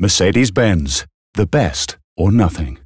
Mercedes Benz, the best or nothing.